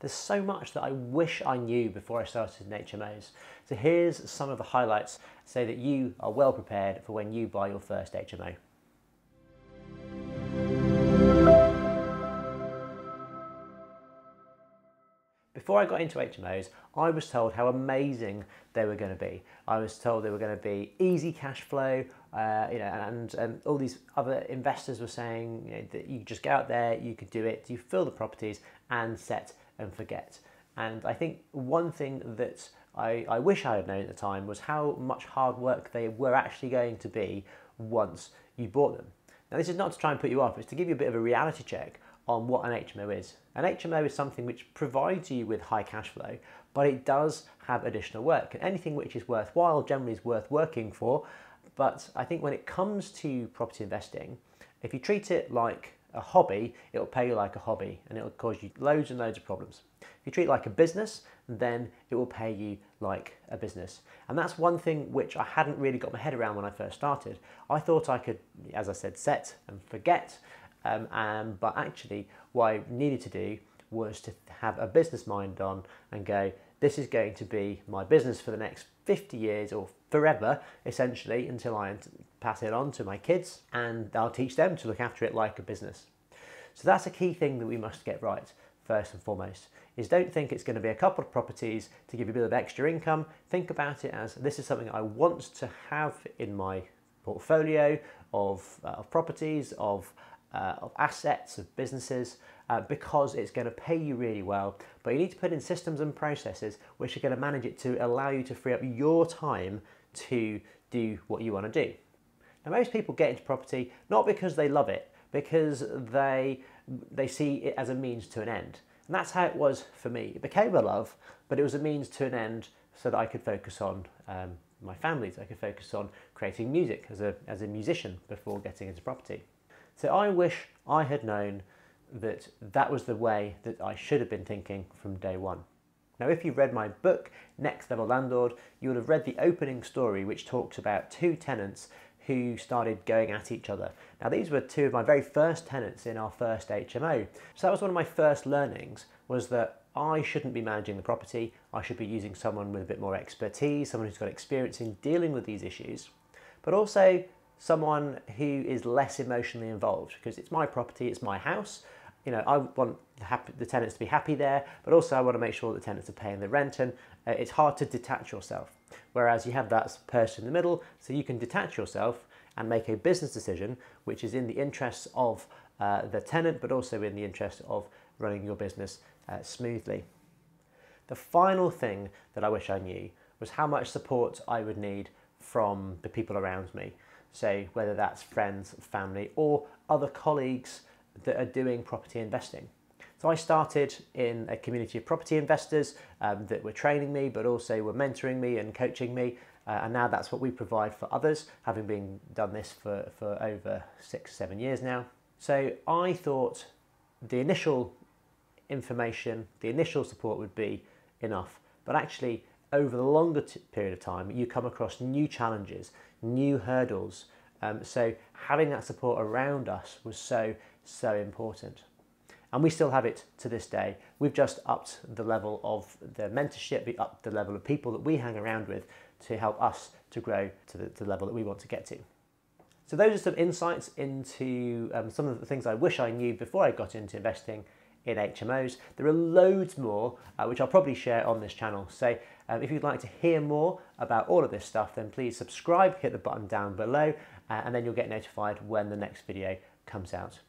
there's so much that I wish I knew before I started in HMOs. So here's some of the highlights so that you are well prepared for when you buy your first HMO. Before I got into HMOs, I was told how amazing they were going to be. I was told they were going to be easy cash flow, uh, you know, and, and all these other investors were saying you know, that you just go out there, you could do it, you fill the properties and set and forget. And I think one thing that I, I wish I had known at the time was how much hard work they were actually going to be once you bought them. Now, this is not to try and put you off, it's to give you a bit of a reality check on what an HMO is. An HMO is something which provides you with high cash flow, but it does have additional work. And anything which is worthwhile generally is worth working for. But I think when it comes to property investing, if you treat it like a hobby, it'll pay you like a hobby and it'll cause you loads and loads of problems. If you treat it like a business, then it will pay you like a business. And that's one thing which I hadn't really got my head around when I first started. I thought I could, as I said, set and forget um, um, but actually, what I needed to do was to have a business mind on and go, this is going to be my business for the next 50 years or forever, essentially, until I pass it on to my kids and I'll teach them to look after it like a business. So that's a key thing that we must get right first and foremost is don't think it's going to be a couple of properties to give you a bit of extra income. Think about it as this is something I want to have in my portfolio of, uh, of properties, of uh, of assets, of businesses, uh, because it's going to pay you really well. But you need to put in systems and processes which are going to manage it to allow you to free up your time to do what you want to do. Now, most people get into property not because they love it, because they, they see it as a means to an end. And that's how it was for me. It became a love, but it was a means to an end so that I could focus on um, my family, so I could focus on creating music as a, as a musician before getting into property. So I wish I had known that that was the way that I should have been thinking from day one. Now, if you've read my book, Next Level Landlord, you would have read the opening story, which talks about two tenants who started going at each other. Now, these were two of my very first tenants in our first HMO. So that was one of my first learnings, was that I shouldn't be managing the property. I should be using someone with a bit more expertise, someone who's got experience in dealing with these issues, but also someone who is less emotionally involved because it's my property, it's my house. You know, I want the, happy, the tenants to be happy there, but also I want to make sure the tenants are paying the rent, and uh, it's hard to detach yourself. Whereas you have that person in the middle, so you can detach yourself and make a business decision which is in the interests of uh, the tenant, but also in the interest of running your business uh, smoothly. The final thing that I wish I knew was how much support I would need from the people around me. So whether that's friends, family, or other colleagues that are doing property investing. So I started in a community of property investors um, that were training me, but also were mentoring me and coaching me. Uh, and now that's what we provide for others, having been done this for, for over six, seven years now. So I thought the initial information, the initial support would be enough. But actually, over the longer period of time, you come across new challenges, new hurdles. Um, so having that support around us was so, so important. And we still have it to this day. We've just upped the level of the mentorship, we upped the level of people that we hang around with to help us to grow to the, to the level that we want to get to. So those are some insights into um, some of the things I wish I knew before I got into investing in HMOs. There are loads more, uh, which I'll probably share on this channel. So um, if you'd like to hear more about all of this stuff, then please subscribe, hit the button down below, uh, and then you'll get notified when the next video comes out.